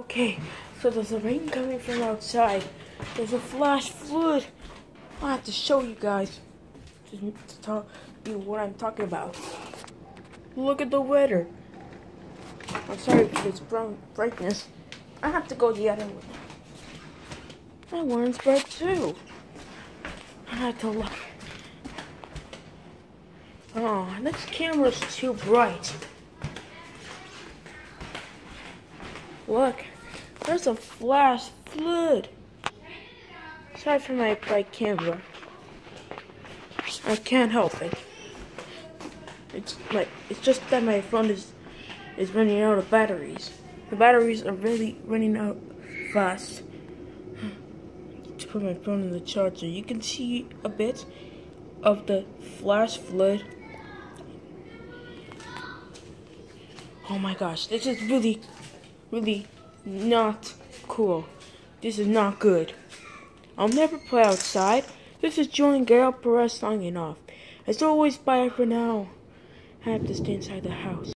Okay, so there's a rain coming from outside. There's a flash flood. I have to show you guys to, to tell you what I'm talking about. Look at the weather. I'm sorry for this brown brightness. I have to go the other way. My one's bright too. I have to look. Oh, this camera's too bright. Look, there's a flash flood. Sorry for my bright camera. I can't help it. It's like it's just that my phone is is running out of batteries. The batteries are really running out fast. To put my phone in the charger, you can see a bit of the flash flood. Oh my gosh, this is really, really not cool. This is not good. I'll never play outside. This is Julian Gadiel Perez signing off. As always, bye for now. I have to stay inside the house.